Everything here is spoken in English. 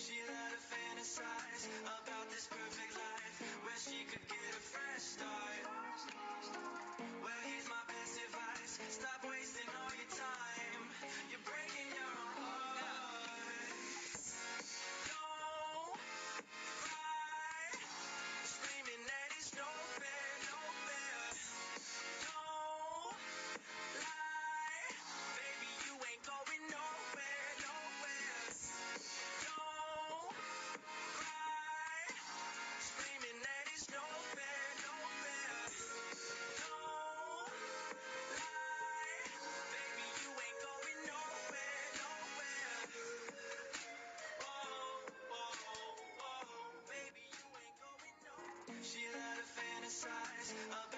She let her fantasize about this perfect life where she could get a fresh start. Cause